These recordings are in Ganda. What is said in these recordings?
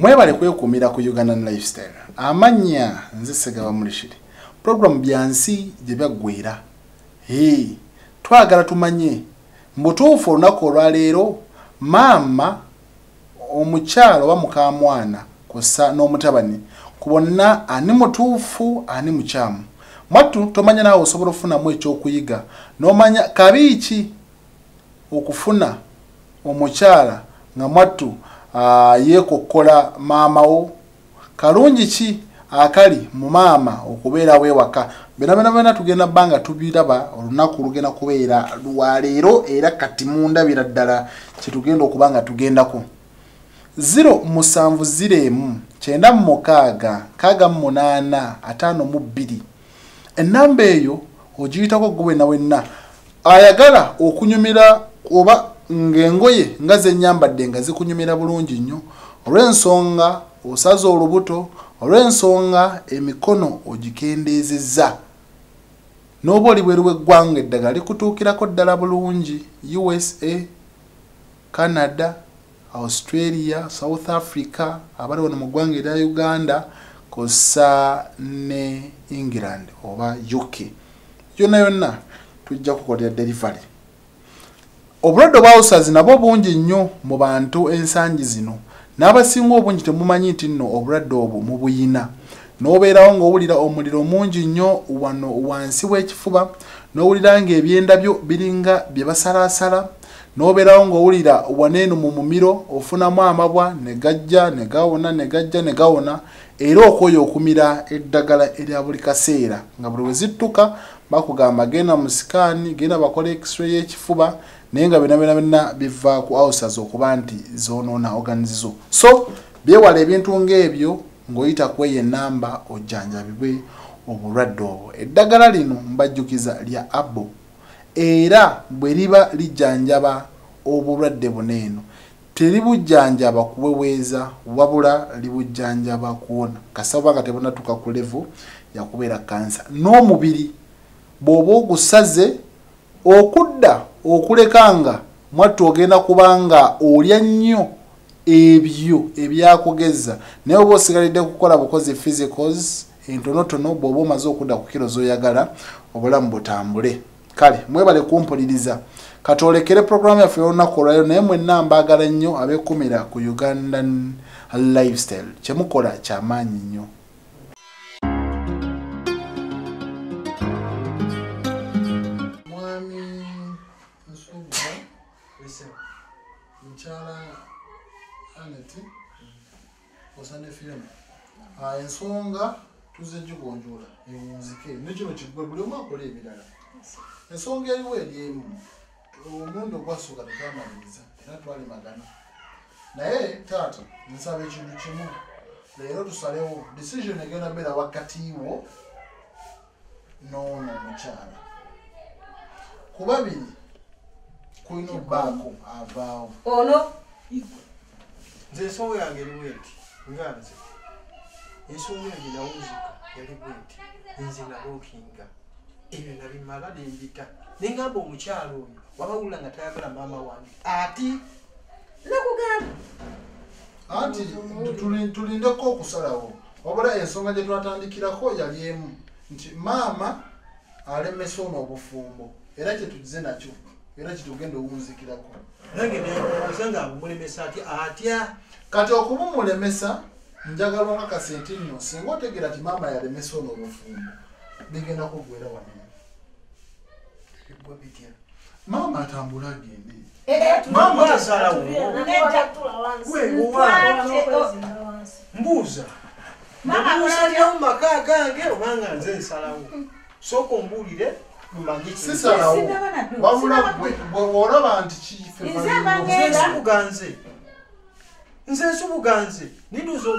mwebale kwekuumira ku ugandan lifestyle. Amannya nze segaba mulishiri puroguramu byansi gye byaggwera twagala tumanye mutuufu olunaku olwaleero maama omukyalo oba mukamwana kussa n'omutabani ku bonna ani mutuufu ani mukyamu. Mwattu tomanya naawe osobola okufunamu ekyokuyiga n'omanya kabi ki okufuna omukyala nga mwattu yeekokkola maama wo. Kalungi ki akali mu maama okubeerawo ewaka byona byona tugenda bbanga tubiraba olunaku lugenda kubeera lwaleero era kati mundabira ddala kyetugenda okuba nga tugendako. 0 musanvu 0 emu kyenda mu mukaaga kaaga mu munaana ataano mu bbiri. Ennamba eyo ogiyitako gwe wenna wenna. Ayagala okunyumira oba ng'engoye nga zenyambadde nga zikunyumira bulungi nnyo olw'ensonga osaze olubuto olw'ensonga emikono ogikendeezezza. N'oba oli bweru bw'eggwanga eddagala likutuukirako ddala bulungi usa canada australia south africa abali wano mu ggwanga erya uganda kosa ne england oba uk yonna yonna tujja kukolera delivery obulwadde obwa ulcers nabwo bungi nnyo mu bantu ensangi zino. N'abasinga obungi temumanyi nti nno obulwadde obwo mubuyina n'obeerawo ng'owulira omuliro mungi nnyo wano wansi w'ekifuba n'owulira ng'ebyenda byo biringa bye basalaasala n'obeerawo ng'owulira waneeno mu mumiro ofunamu amabwa ne gajja ne gawona ne gajja ne gawona era okwoyo okumira eddagala erya buli kaseera. Nga buli we zittuka bakugamba genda mu sikaani genda bakola x-ray y'ekifuba naye nga byonna byonna byonna biva ku ulcers okuba nti zoonoona organizo so byewala ebintu ng'ebyo ng'oyita ku eyo ennamba ojjanjabibwe obulwadde obwo. Eddagala lino mbajjukiza lya abo era bwe liba lijjanjaba obulwadde buno eno teribujjanjaba kuweweeza wabula libujjanjaba kuwona. Kasaba nga tebunatuuka ku levo yakubeera kansa n'omubiri bw'oba ogusaze okudda okuleka nga mwattu ogenda kuba nga olya nnyo ebyo ebyakugeza. Naye oba osigalidde kukola bukozi physicals entonotono bw'oba omaze okudda ku kiro zoyagala obulamu butambule. Kale mwebale kumpuliriza. Katolekere programu yaffe y'olunaku olwayo naye mwenna mbaagala nnyo abeekumira ku ugandan lifestyle. Kyemukola kyamaanyi nnyo fiona ensonga tuze gigonjoola ewunzike nekino kigwe buli omu akola ebirala ensonga eriwo eri emu omundi ogwasooka tetwamaliriza era twali magana naye taata nsaba ekintu kimu leero tusalewo decision egenda beera wakati wo noono omukyala ku babiri kulina obbaako avaawo ono nze ensonga yange eriwo eti nga nze ensonga yange nawunzika yali bweti nze nalookinga ebyo nabimala nembita nengamba omukyalo oyo wabawulira nga tayagala maama wange ati. Nakugamba anti tuli- tulindeko okusalawo wabula ensonga gye twatandikirako yali emu nti maama alemesa ono obufumbo era kyetugize nakyo era kyetugenda owunzikirako nange nemubuuza nga mulemesa ati atya? Kati okubumulemesa njagala okakasa nti nno singa otegera ti maama yalemesa ono obufumbo bigenda kugwera wanene bigwa bitya? Maama atambula agende. Maama tasalawo gwe owa mbuuza. Maama mbuusalyawo maka gange obanga nze nsalawo. Sooka ombuulire sisalawo. wabula sinaba bwe bwe olaba nti kife Nze baliwo. mbange- nze nsubuga nze nze nsubuga nze ninduuza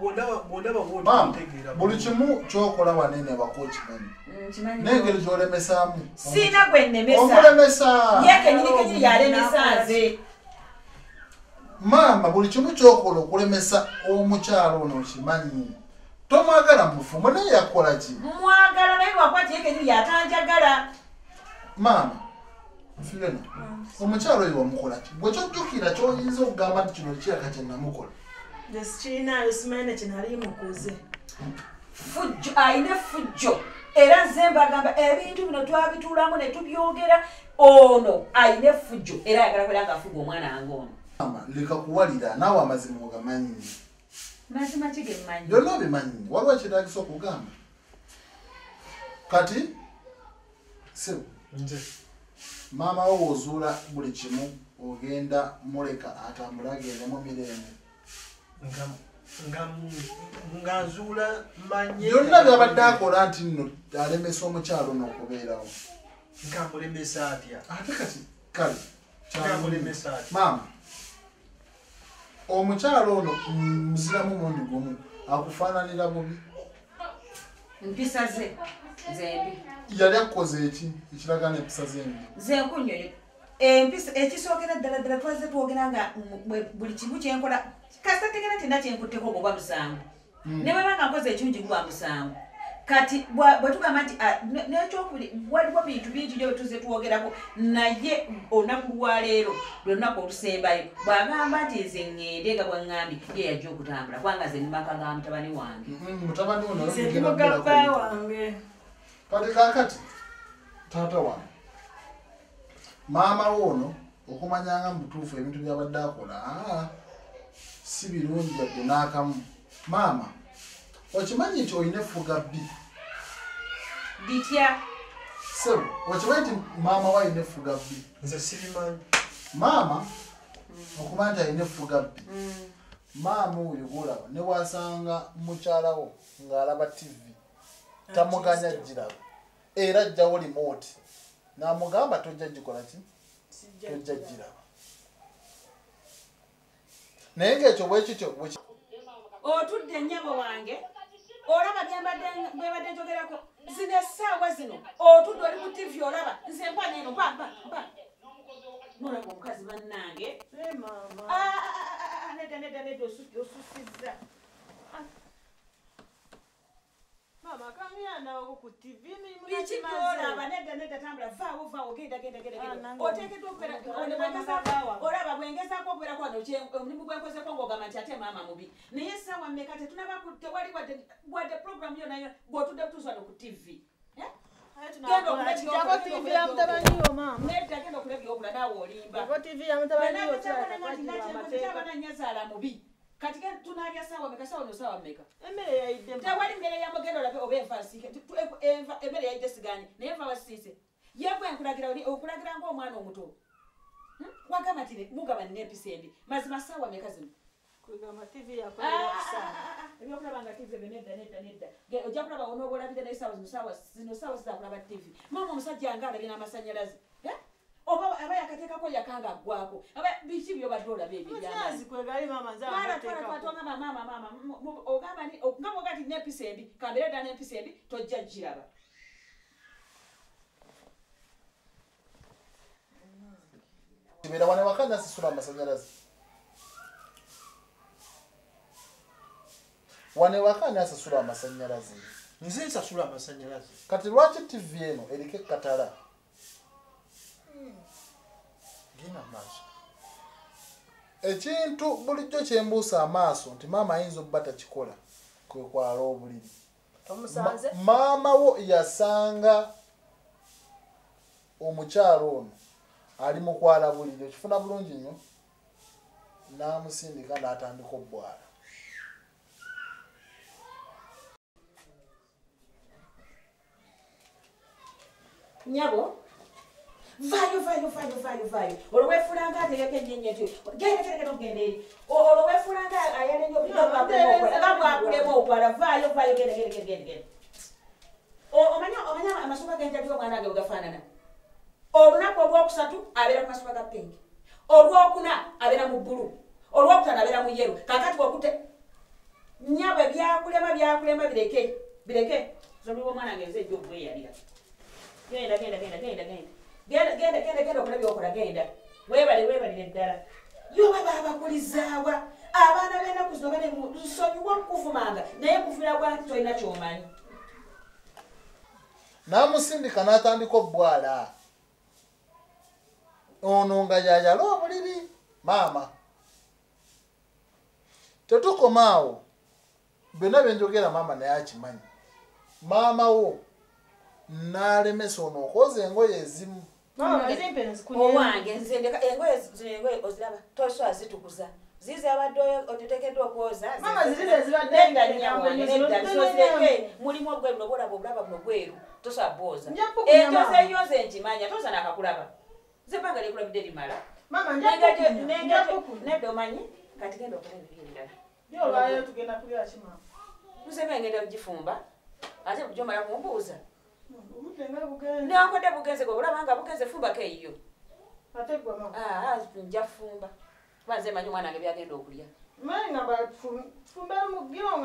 bwondaba bwotegeera buli kimu kyokola wanene abakokimanyi n'engeri gyolemesaamu. Siina gwe nnemesa omulemesa ye kenyini kenyini yalemesa nze. Maama buli kimu kyokola okulemesa omukyalo ono okimanyi tomwagala mufumbo naye yakola ki? Mwagala naye lwakwati ye kenyini yatanjagala. Maama fiona omukyalo oyo wamukola ki? Bwe kyojjukira kyoyinza okugamba nti kino kiraka kye namukola. Nze sikirinaayo simanyi nekinali mukuze. Fujjo ayina fujjo era nze mbagamba ebintu bino twabituulamu ne tubyogera. Ono ayina effujjo era ayagala kwera nga afuga omwana wange ono. Mama, leka kuwalira naawe amazima ogamanyi mazima ki gemmanyi byonna obimanyi waliwo ekyetagisa okugamba kati nze maama wo wozuula buli kimu ogenda muleka atambule agendemu mirembe nga nzuula manye. Byonna byabadde akola nti nno alemesa omukyalo n'okubeerawo. Nga mulemesa atya? Ate kati kale maama omukyalo ono mm, muziramu mundi gumu akufaananira bubi. Mpisa ze zembi. Yali akukoze eki? Ekiraga n'empisa zembi. Nze nkunyonyo empisa ekisookera ddala ddala twaze twogera nga buli kimu kyenkola kasitategera kyonna kyenkutteko gwoba musango. Ne bweba nga nkoze ekirungi guba musango kati bwa- bwe tugamba nti ah, ne- nekyokubiri waliwo bintu bingi nyo betuze twogerako naye olunaku lwaleero lwe lunaku olusembayo bw'agamba nti nze ŋŋende nga bwaŋŋambye ye yajja okutambula kubanga nze nimaka ga mutabani wange. Mhm, mutabani ono nze yogera ndimugabba ddala ku- wange. Kati kakati taata wange maama wo ono okumanyanga mu butuufu ebintu byabadde akola si birungi yadde n'akamu. Maama okimanyi nti olina effuga bbi? Bitya? Sebo okimanyi nti maama we alina effuga bbi? Nze sibimanyi. Maama? Okumanya nti alina effuga bbi? Maama oyo gwolaba ne wasanga mukyalawo ng'alaba tivi tamuganya giraba era ajjawo limooti n'amugamba tojja gikola ki? Tojja giraba naye ng'ekyo bwekityo bweki- otudde ennyabo wange olaba byebadde njogerako. Zino essaawa zino otudde oli ku tivi olaba nze nkwana eno baba ba nolaba omukazi bannange. Ah, ah, ah, nedda nedda nedda osusizza. mama kamira nawo ku tv iki byolaba nedda nedda tambula vaawo vaawo genda genda genda oteekeddwa olaba bwengezaako okubeera kwano omulimu gwenkozeko ngaogamba nti ate maama mubi. Naye essaawa meka tetewali wadde program yona bw'otudde butuusano ku tv eh? tivi ya mutabaniwo maamaagenda okulabya obula naawe olimba tivi ya mutabaniwo kyabana nyazaala mubi. Kati ge tunalya saawa meka. Saawa no saawa meka emmere yayiddemu tewali mmere yamugenda olabe oba enva nsiike emmere yayidde siganye naye enva basiise yegwe nkulagira oli okulagira ngaomwana omuto. Hmm? wagamba ti mugaba nina empisa embi mazima saawa meka zino ebyokulaba nga tv ebyo nedda nedda ojja kulaba onooba olabire naye saawa zino saawa zino saawa zizakulaba tv maama omusajja nga alabye n'amasanyalaze? Oba aba yakateekako yakanga aggwako aba biki byobadde olaba ebyo ebyamaanyi mutyazi kwegali maama maama ogamba nga bwoga ti nempisa embi kambeera ddala nempisa embi tojja giraba. Kibeera wane waka nasisula amasanyalaze. Wane waka nasasula amasanyalaze. Nze nsasula amasanyalaze. Kati lwaki tivi eno eriko ekkatala genda maaso. Ekintu bulijjo kyembuusa amaaso nti maama ayinza okuba takikola kwe kwala obuliri. Maama wo yasanga omukyalo ono ali mu kwala buliri. Okifuna bulungi nnyo? N'amusindika n'atandika obwala. Nyabo vaayo vaayo vaayo vaayo vaayo. Olwefuulanga ategeka ennyenye nti gendekerekera okugenda eri. Olwefuulanga ayalenye okuga bwakulemu okwala. Vaayo vaayo gendekerekeregende omanya amasuka genjabyo omwana ge wegafaanana olunaku olwokusatu abeera mu masuka ga pinki olwokuna abeera mu bbulu. Olwokutano abeera mu yeru kakati okute nyabwe byakulema byakulema bireke bireke. Zolwa omwana ngenze ejja obweyalira. Genda genda genda genda genda. Genda genda genda genda okola byokola genda. Webale webalire ddala. Yo baba abakulizaawa abaana b'ennaku zino bane nsonyiwa okukuvumanga naye kuvumira bwanti tolina kyomanyi. N'amusindika n'atandika obwala ono nga yayala obuliri maama. Tetukoma awo byonna byenjogera maama naye akimanyi. Maama wo n'alemesa ono okoza engoye ezimu. Owange nze ndeka engoye engoye oziraba toswa zitukuza zize abadde otetekeddwa okwoza mulimu obweru nobwolaba obulaba buno bweru toswa bwoza ekyo mama. zeyoze nkimanya toza nakakulaba. Zebbanga lyekulabidde limala. Nedda omanyi kati genda okola ebiri ebirala Yo olwayo tugenda kulya ki mama? musebe ngenda kugifumba ate bujomala kumbuuza Newankodde bugenze gwe bulaba nga bugenze fumbako eyiyo. Gwe mama. Ah, nja kufumba kuba nze manyi omwana wange byagenda okulya.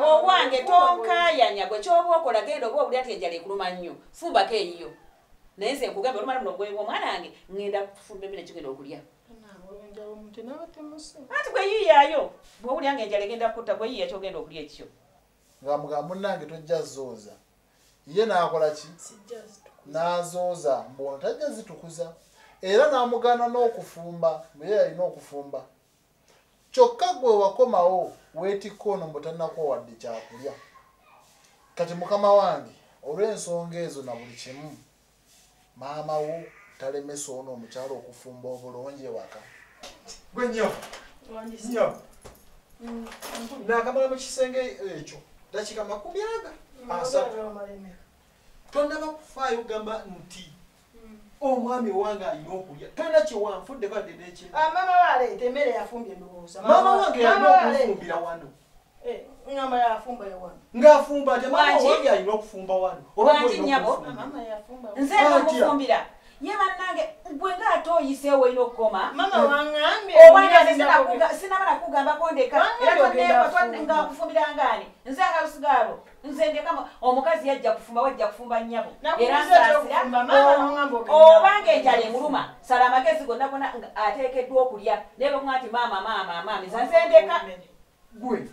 Owange tonkayanya gwe kyoba okola genda oba obulya ti enjala ekuluma nnyo. Fumbako eyiyo. Naye nze nkugambe olumala luno gwebwa omwana wange ngenda kufumba emmere kigenda okulya. Anti gwe yiiyaayo bwowulya nga enjala egenda kutta gwe yiiya kyogenda okulya ekyo. Nga mugamba munnange tojja zooza ye n'akola ki? N'azooza mbono tajja zitukuza. Era n'amugaana n'okufumba muye yalina okufumba. Kyokka gwe wakomawo weetikka ono mbu tannakuwa wadde kyakulya. Kati mukama wange olw'ensonga ezo na buli kimu maama wo talemesa ono omukyalo okufumba obulungi ewaka gwe nyawo nyawo nakamala mu kisenge ekyo dakika makumi aga asatu tonaba kufaayo ogamba nti omwami wange alina okulya. Tolina kyewanfudde badde nekimu mama waleeta emmere yafumbye ndowooza. Maama wange yalina Mama okunfumbira wano. Eh, ng'afumba wange alina okufumba wano. Mama yafumba. Nze nomufumbira ye bannange gwe ngaate oyiseewo olina okukoma mama waŋŋambye owange sinabala kugambako ndeka. Wange era ogenda tonneeko kufumba. ngakufumbira ngaani? Nze akalusigaabo nze ndekamu omukazi yajja kufumba wajja kufumba nnyabo. Era obanga enjala emuluma sala amagezi gonna nga ateekeddwa okulya naye bakuga nti maama maama maami za nze ndeka. Gwe.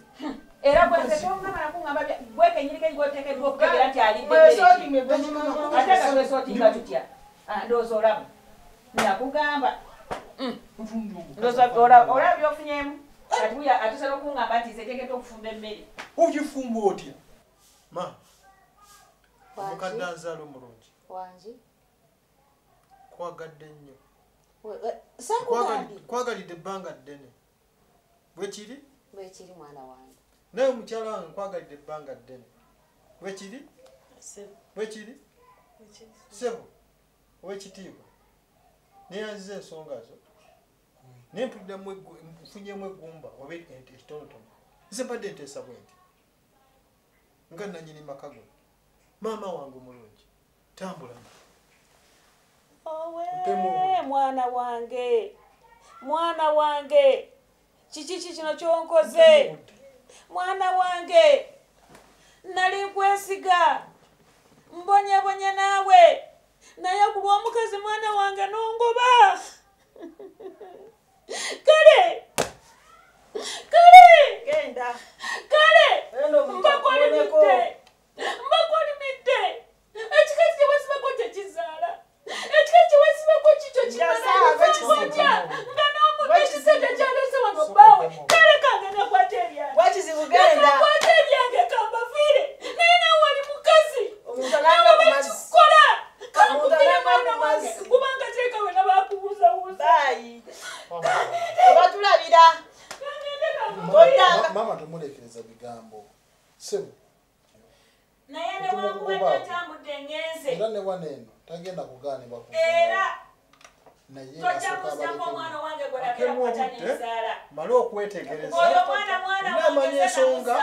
Era gwenze tongamba nakuŋamba gwekenyirikeyi gweteekeddwa okutegera nti alidde ate nga twesootinga tutya ndowooza olaba. Nakugamba ndowooza olaba byofunyemu buya atusala okuŋamba nti nze teekeddwa okufumba emmere. Ogifumba otya? Ma omukadde Wangi, azaala omulungi. Wangi. kwagadde nnyo. Kwagalidde ebbanga ddene. Bwekiri bwekiri mwana wange. naye omukyala wange nkwagalidde ebbanga ddene. Bwekiri bwekiri sebo owekitiibwa neyanziza ensonga zo nfunyemu eggumba oba ente ekitonotono nze mbadde nteesa bwe nti nga nanyini maka gwe maama wange omulungi tambula owe mwana wange mwana wange kiki ki kino kyonkoze? Mwana wange nali nkwesiga mbonyebonye naawe naye ku lw'omukazi mwana wange nongoba. Kale! Kale! Genda. Kale! Mbakolimidde mbakolimidde ekikazi kye wasibako kyekizaala ekikazi kye wasibako kikyo kizibu. nga n'omuntu kizibu. kyalese wano bbaawe kale kange nakwata eryange wakizibu genda nakwata eryange kambafiire naye nawe wali mukazi omuntu nawe alanga ku mazzi bakikukola Omuntu kankubira alanga mwana ku wange mazzi. kubanga teeka we nabakubuzabuza baayi obatulabira Ma- maama tumulekereza bigambo sebo naye ne Mutumu wankubadde kukubaako. ntambudde ngenze wano eno tagenda kugaanibwa ku era male okwetegereza. Oyo mwana mwana namanya wange ensonga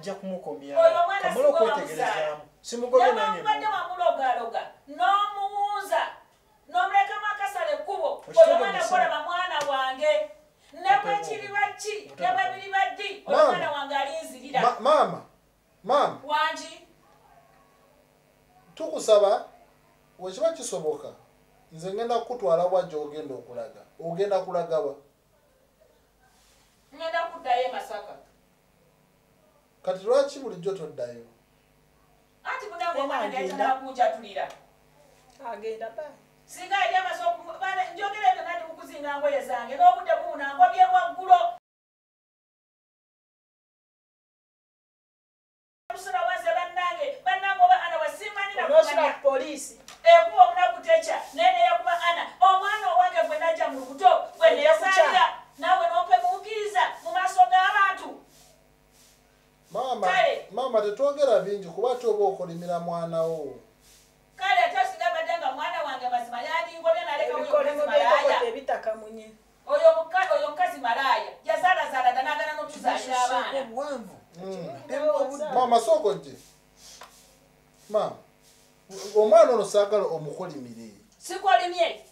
nja kumukomya Oyo omwana kamale si gwe okwetegerezaamu simugobye wamulogaloga n'omuwuuza n'omulekamu akasala ekkubo Okitego oyo mwana wange. Ne bwe kiri baki ne bwe biri baddi oyo Maama. mwana wange alinzirira. Ma- maama maama. Wangi? Tukusaba kisoboka. Nze ngenda kukutwala wa gyogenda okulaga. Ogenda kulaga wa? Ngenda kuddayo e masaka. Kati lwaki bulijjo toddayo? Anti munangenakunjatulira agenda. ba singa ajja masaka njogera eyo nati kukuzinga ngoye zange n'obudde buunango byewaggulo olusula waze bannange bannange oba ana wasimanira kupoliisi ekuba omunaku tekya naye neyakuba ana omwana owange gwe najja mu lubuto gwe neyasalira naawe nompe muwukiriza mu maaso g'abantu. Maama tetwogera bingi kuba toba okolimira mwana wo? Kale ate singa badde nga mwana wange mazima yandingobye nalekaebitakamunye oyo mukazi malaaya. yazaalazaalada nagana n'otuzaalira abaana. Hmm. maama sooko gye maama. Omwana ono saagala omukolimire. Sikolimye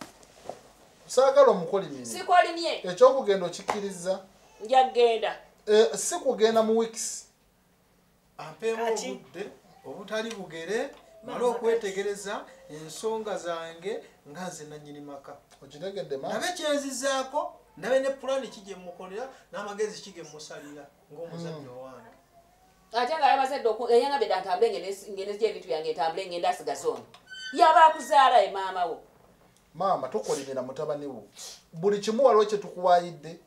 saagala omukolimire. Sikolimye ekyokugenda okikkiriza? Njagenda Eh, si kugenda mu wiikisi ampeemu obudde obutali bugere male okwetegereza ensonga zange nga nze nanyini maka. Okitegedde nabe kyenzizaako ndabe ne pulaani kigemukolera n'amagezi kigemusalira ng'omuzadde owange ate nga yabazadde eyangambye dda ntambule ngende gye ebintu byange ntambule ngende asigaza ono yaba akuzaala ye maama wo. Maama tokolimira mutabani wo. Buli kimu waliwo kye tukuwaayidde.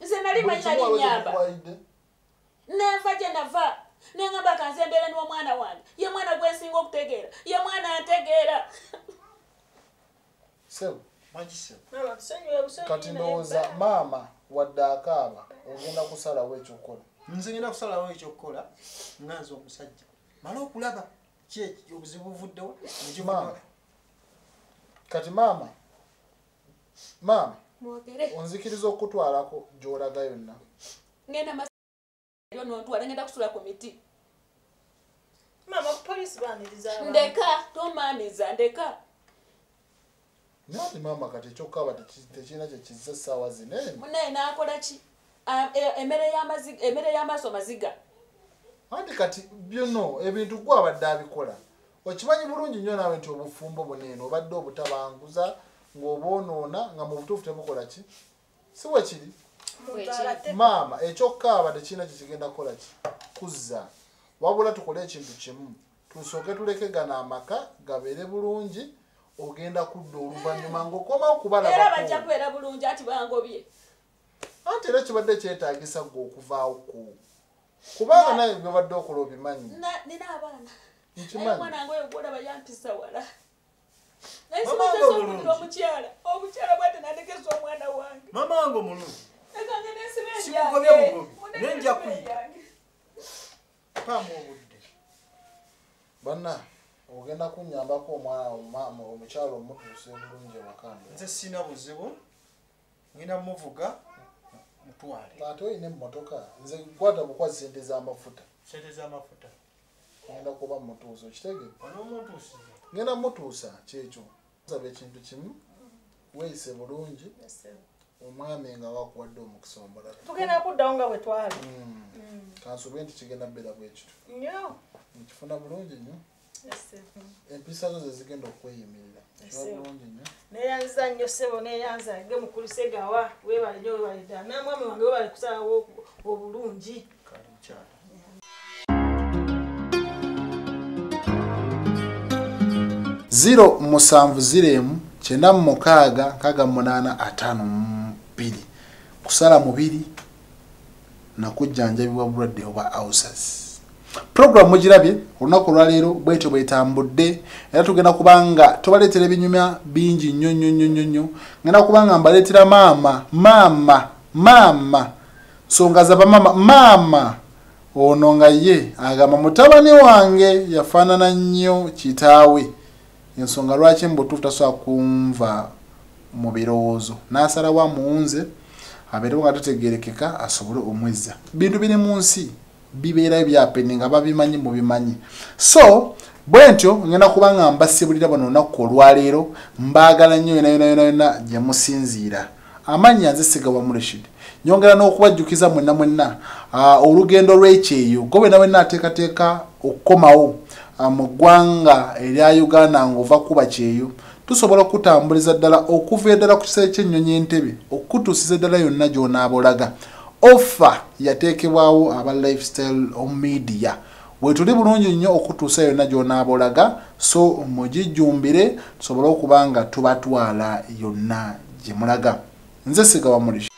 Nze nali manyi nali nyamba. nenva gye nava. Neŋamba kanze embeere n'omwana wange. Ye mwana gwensinga okutegeera. Ye mwana antegeera sebo tusonyiwe busonyi kati ndowooza maama wadde akaaba ogenda kusalawo ekyokukola nze ngenda kusalawo ekyokukola nga nze omusajja. Male okulaba ki eki- obuzibu buvuddewa Maama. kati maama maama onzikiriza okutwalako gy'olaga yonna. Ngenda masyo nontwala ngenda kusula ku miti. Ndeka tomaaniza ndeka. Nati maama kati ekyokukaaba teki- tekirina kyekiza essaawa zinene munaye nakola ki? e- emmere y'amaziga- emmere y'amaaso maziga. Anti kati byono ebintu gwe abadde abikola okimanyi bulungi nnyo naawe nti obufumbo buneeno obadde obutabanguza ng'obwonoona nga mu butuufu tebukola ki? Si bwe kiri? Maama ekyokukaaba tekirina kyekigenda kukola ki? Kuzza. Wabula tukole ekintu kimu. Tusooke tuleke gano amaka gabeere bulungi ogenda kudda oluvannyuma ng'okomawo era kubalabako bajja kubeera bulungi ati bangobye anti era kibadde kyetaagisa gwe okuvaawoko kubanga naye byobadde okola obimanyi. Na- nina abaana. Naye nkimanyi omwana wange oyo gwolaba yampisa wala. Naye okudira omukyala. Omukyala bwate nandekesa omwana wange. Mama wange omulungi ekange nensiba Munene nenja kuyiga. paamu obudde. Banna ogenda kunyambako omwana omama omukyalo omutuuse bulungi ewakanda nze sina buzibu. Ngenda muvuga mutwale. Ate oyina emmotoka nze kwata bukwa sente z'amafuta sente z'amafuta ngenda kuba mutuusa onoomuntuusiza ngenda mutuusa kyekyo. Saba ekintu kimu weeyise bulungi omwami nga wakuwadde omukisa omulala. Tugenda kuddawo nga bwe twali. Kansubwe nti kigenda bbeera bwekitu nnyo. Nkifuna bulungi nnyo Ese. empisa zo zezigenda okweyimirira. Bulungi nnyo. Neeyanziza nnyo ssebo neeyanza ge mukulusegawa weebale nnyo weebale ddala namwami wange weebale kusalawo obulungi kali mukyala. Ziro musanvu ziremu kyenda mu mukaaga nkaaga munaana ataano mu bbiri. Kusala mubiri nakujjanjabibwa bulwadde obwa ausas puroguramu mugirabye olunaku olwaleero bwetyo bwetambudde era tugenda kubanga tubaleetera ebinyumya bingi nnyo nnyo nnyo nnyo nnyo. Ngenda kubanga mbaleetera maama maama maama. Nsonga za bamaama maama ono nga ye agamba mutabani wange yafaanana nnyo kitaawe. Ensonga lwaki mubutuufu tasobola kunva mu birowoozo? N'asalawo amuwunze abeerewo nga tategerekeka asobole omwezza. Bintu biri mu nsi bibeerayo byapeni nga babimanyi mubimanyi. So bwe ntyo ngenda kuba nga mbasibulira bano olunaku olwaleero mbaagala nnyo yona yona yona yona gye musinziira. Amannya nze sigawa mureshid nyongera n'okubajjukiza mwenna mwenna olugendo lw'ekyeyo. Gwe bwena wenna ateekateeka okukomawo mu ggwanga erya uganda ng'ova kuba kyeyo tusobola okutambuliza ddala okuva eddala ku kiseera ky'ennyonyi entebe okutuusiza eddala yonna gy'onaaba olaga offa yateekebwawo aba lifestyle media. Bwe tuli bulungi nnyo okutuusa yonna gy'onaaba olaga so mugijjumbire tusobole okuba nga tubatwala yonna gye mulaga. Nze sigawa mulishi